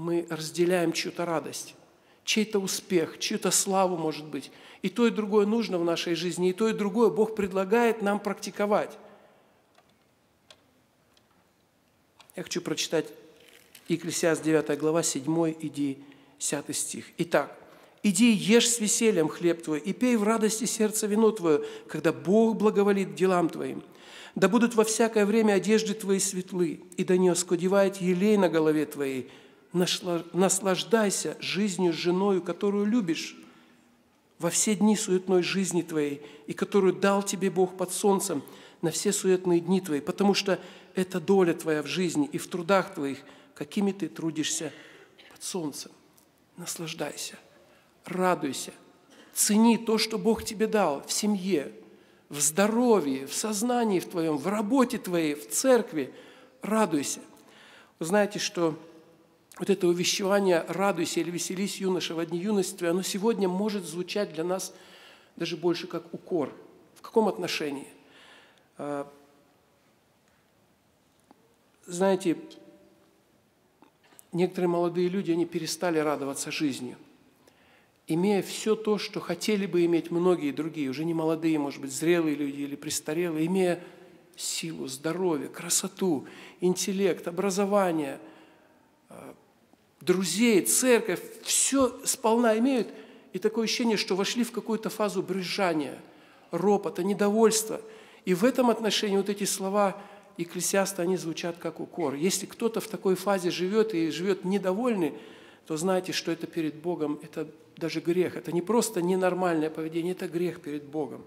мы разделяем чью-то радость, чей-то успех, чью-то славу, может быть. И то, и другое нужно в нашей жизни, и то, и другое Бог предлагает нам практиковать. Я хочу прочитать Екклесиаст 9 глава, 7 и 10 стих. Итак, Иди ешь с весельем хлеб твой и пей в радости сердца вино твое, когда Бог благоволит делам твоим. Да будут во всякое время одежды твои светлы, и да не оскудевает елей на голове твоей. Наслаждайся жизнью с женою, которую любишь, во все дни суетной жизни твоей, и которую дал тебе Бог под солнцем на все суетные дни твои, потому что это доля твоя в жизни и в трудах твоих, какими ты трудишься под солнцем. Наслаждайся – радуйся, цени то, что Бог тебе дал в семье, в здоровье, в сознании в твоем, в работе твоей, в церкви. Радуйся. Вы знаете, что вот это увещевание «радуйся» или «веселись, юноша, в дни юности», оно сегодня может звучать для нас даже больше как укор. В каком отношении? А, знаете, некоторые молодые люди, они перестали радоваться жизнью – имея все то, что хотели бы иметь многие другие, уже не молодые, может быть, зрелые люди или престарелые, имея силу, здоровье, красоту, интеллект, образование, а, друзей, церковь, все сполна имеют, и такое ощущение, что вошли в какую-то фазу брюзжания, ропота, недовольства. И в этом отношении вот эти слова Екклесиаста, они звучат как укор. Если кто-то в такой фазе живет и живет недовольный, то знайте, что это перед Богом, это даже грех. Это не просто ненормальное поведение, это грех перед Богом.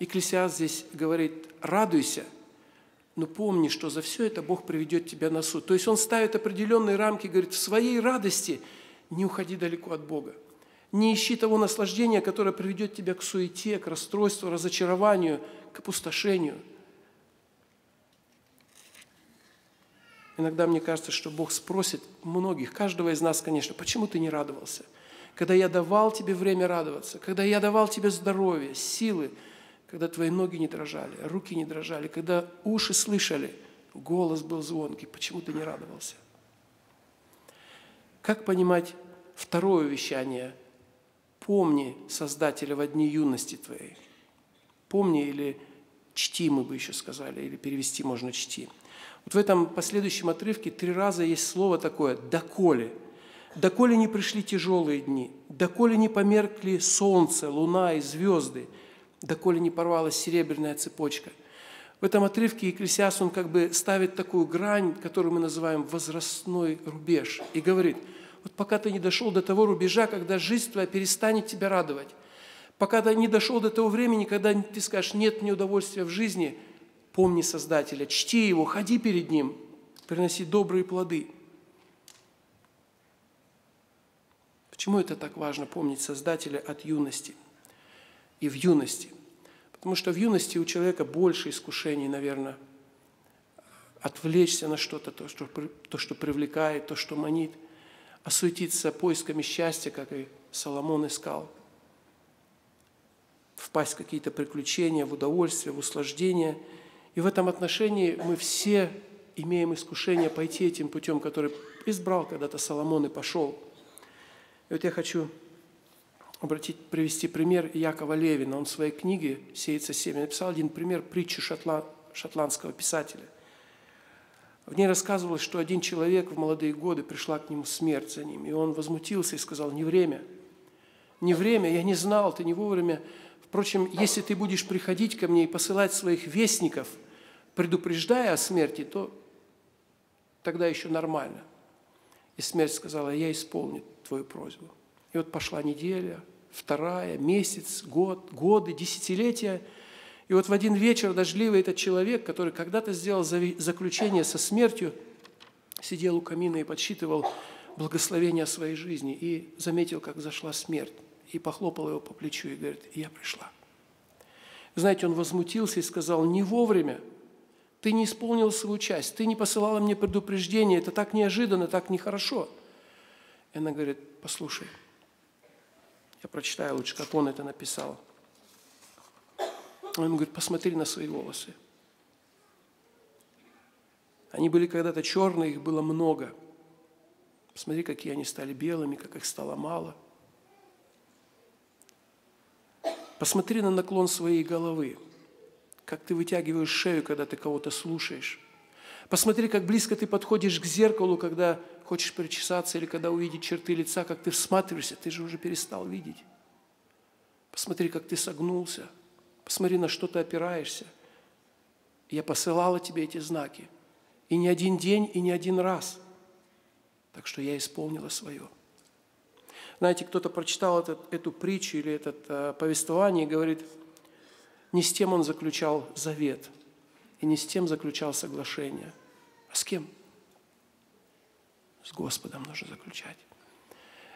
Екклесиаст здесь говорит, радуйся, но помни, что за все это Бог приведет тебя на суд. То есть он ставит определенные рамки, говорит, в своей радости не уходи далеко от Бога. Не ищи того наслаждения, которое приведет тебя к суете, к расстройству, разочарованию, к опустошению – Иногда мне кажется, что Бог спросит многих, каждого из нас, конечно, почему ты не радовался? Когда я давал тебе время радоваться, когда я давал тебе здоровье, силы, когда твои ноги не дрожали, руки не дрожали, когда уши слышали, голос был звонкий, почему ты не радовался? Как понимать второе вещание? Помни Создателя в дни юности твоей. Помни или чти, мы бы еще сказали, или перевести можно чти – Вот в этом последующем отрывке три раза есть слово такое «доколе». «Доколе не пришли тяжелые дни, доколе не померкли солнце, луна и звезды, доколе не порвалась серебряная цепочка». В этом отрывке Екклесиас, он как бы ставит такую грань, которую мы называем возрастной рубеж, и говорит, вот пока ты не дошел до того рубежа, когда жизнь твоя перестанет тебя радовать, пока ты не дошел до того времени, когда ты скажешь, нет мне удовольствия в жизни, помни Создателя, чти Его, ходи перед Ним, приноси добрые плоды. Почему это так важно помнить Создателя от юности и в юности? Потому что в юности у человека больше искушений, наверное, отвлечься на что-то, то что, то, что привлекает, то, что манит, осуетиться поисками счастья, как и Соломон искал, впасть в какие-то приключения, в удовольствие, в услаждение – и в этом отношении мы все имеем искушение пойти этим путем, который избрал когда-то Соломон и пошел. И вот я хочу обратить, привести пример Якова Левина. Он в своей книге «Сеется семя» написал один пример притчи шотланд, шотландского писателя. В ней рассказывалось, что один человек в молодые годы пришла к нему смерть за ним, и он возмутился и сказал, не время, не время, я не знал, ты не вовремя. Впрочем, если ты будешь приходить ко мне и посылать своих вестников – предупреждая о смерти, то тогда еще нормально. И смерть сказала, я исполню твою просьбу. И вот пошла неделя, вторая, месяц, год, годы, десятилетия. И вот в один вечер дождливый этот человек, который когда-то сделал заключение со смертью, сидел у камина и подсчитывал благословение своей жизни и заметил, как зашла смерть. И похлопал его по плечу и говорит, я пришла. Знаете, он возмутился и сказал, не вовремя – ты не исполнил свою часть, ты не посылала мне предупреждение, это так неожиданно, так нехорошо. И она говорит, послушай, я прочитаю лучше, как он это написал. Он говорит, посмотри на свои волосы. Они были когда-то черные, их было много. Посмотри, какие они стали белыми, как их стало мало. Посмотри на наклон своей головы как ты вытягиваешь шею, когда ты кого-то слушаешь. Посмотри, как близко ты подходишь к зеркалу, когда хочешь причесаться или когда увидеть черты лица, как ты всматриваешься, ты же уже перестал видеть. Посмотри, как ты согнулся. Посмотри, на что ты опираешься. Я посылала тебе эти знаки. И не один день, и не один раз. Так что я исполнила свое. Знаете, кто-то прочитал этот, эту притчу или это э, повествование и говорит – не с тем он заключал завет, и не с тем заключал соглашение. А с кем? С Господом нужно заключать.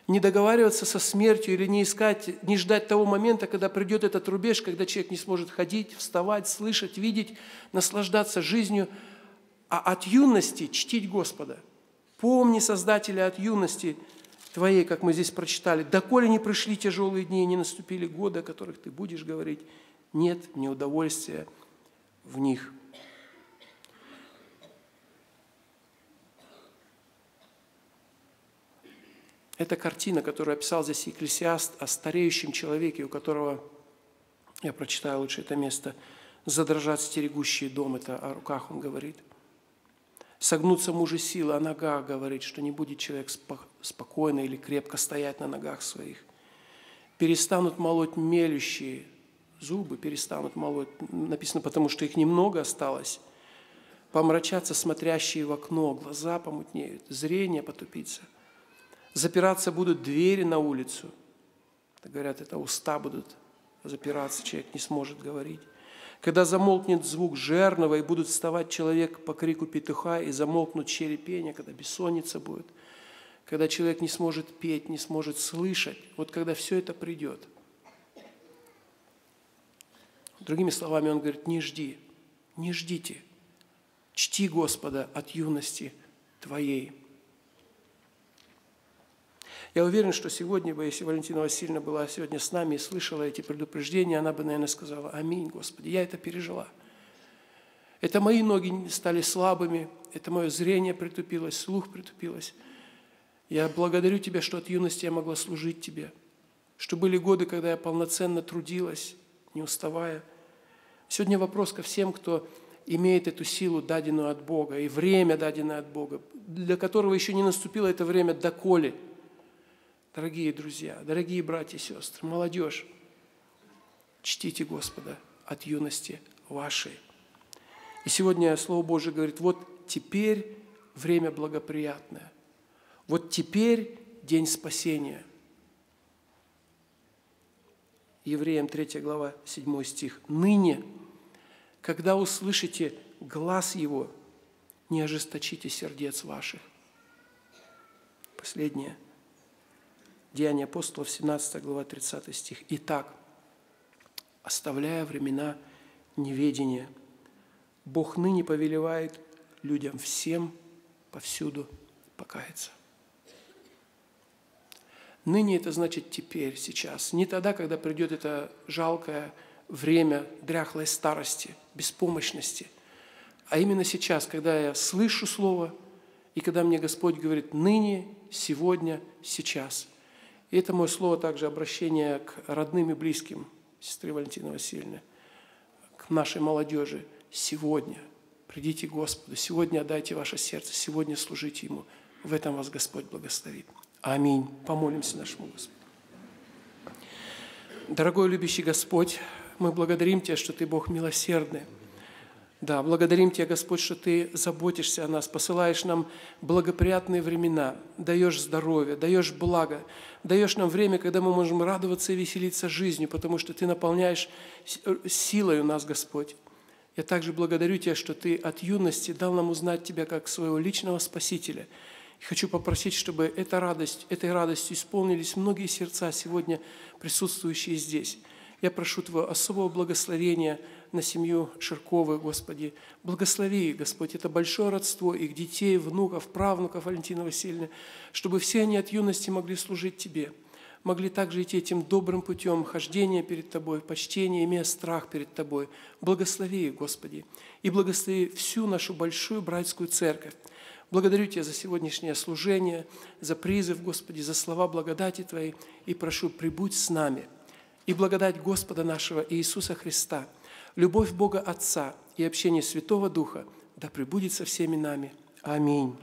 Не договариваться со смертью или не искать, не ждать того момента, когда придет этот рубеж, когда человек не сможет ходить, вставать, слышать, видеть, наслаждаться жизнью, а от юности чтить Господа. Помни Создателя от юности твоей, как мы здесь прочитали, доколе не пришли тяжелые дни, не наступили годы, о которых ты будешь говорить, нет мне удовольствия в них. Это картина, которую описал здесь Екклесиаст о стареющем человеке, у которого, я прочитаю лучше это место, задрожат стерегущие дом, это о руках он говорит. Согнутся мужи силы, о ногах говорит, что не будет человек спокойно или крепко стоять на ногах своих. Перестанут молоть мелющие, зубы перестанут молоть. Написано, потому что их немного осталось. Помрачаться смотрящие в окно, глаза помутнеют, зрение потупится. Запираться будут двери на улицу. Говорят, это уста будут запираться, человек не сможет говорить. Когда замолкнет звук жерного, и будут вставать человек по крику петуха, и замолкнут черепения, когда бессонница будет, когда человек не сможет петь, не сможет слышать, вот когда все это придет – Другими словами, он говорит, не жди, не ждите. Чти Господа от юности твоей. Я уверен, что сегодня бы, если Валентина Васильевна была сегодня с нами и слышала эти предупреждения, она бы, наверное, сказала, аминь, Господи, я это пережила. Это мои ноги стали слабыми, это мое зрение притупилось, слух притупилось. Я благодарю Тебя, что от юности я могла служить Тебе, что были годы, когда я полноценно трудилась, не уставая. Сегодня вопрос ко всем, кто имеет эту силу, даденную от Бога, и время, даденное от Бога, для которого еще не наступило это время доколе. Дорогие друзья, дорогие братья и сестры, молодежь, чтите Господа от юности вашей. И сегодня Слово Божие говорит, вот теперь время благоприятное, вот теперь день спасения. Евреям 3 глава 7 стих. «Ныне, когда услышите глаз Его, не ожесточите сердец ваших». Последнее. Деяния апостолов, 17 глава, 30 стих. «Итак, оставляя времена неведения, Бог ныне повелевает людям всем повсюду покаяться». Ныне это значит теперь, сейчас. Не тогда, когда придет это жалкое время дряхлой старости, беспомощности, а именно сейчас, когда я слышу Слово, и когда мне Господь говорит «ныне, сегодня, сейчас». И это мое слово также обращение к родным и близким сестры Валентины Васильевны, к нашей молодежи. Сегодня придите к Господу, сегодня отдайте ваше сердце, сегодня служите Ему. В этом вас Господь благословит. Аминь. Помолимся нашему Господу. Дорогой любящий Господь, мы благодарим Тебя, что Ты Бог милосердный. Да, благодарим Тебя, Господь, что Ты заботишься о нас, посылаешь нам благоприятные времена, даешь здоровье, даешь благо, даешь нам время, когда мы можем радоваться и веселиться жизнью, потому что Ты наполняешь силой у нас, Господь. Я также благодарю Тебя, что Ты от юности дал нам узнать Тебя как своего личного Спасителя – и хочу попросить, чтобы эта радость, этой радостью исполнились многие сердца сегодня присутствующие здесь. Я прошу Твоего особого благословения на семью Ширковой, Господи. Благослови, Господь, это большое родство их детей, внуков, правнуков Валентины Васильевны, чтобы все они от юности могли служить Тебе, могли также идти этим добрым путем хождения перед Тобой, почтения, имея страх перед Тобой. Благослови Господи, и благослови всю нашу большую братскую церковь, Благодарю Тебя за сегодняшнее служение, за призыв, Господи, за слова благодати Твоей, и прошу, прибудь с нами. И благодать Господа нашего Иисуса Христа, любовь Бога Отца и общение Святого Духа да пребудет со всеми нами. Аминь.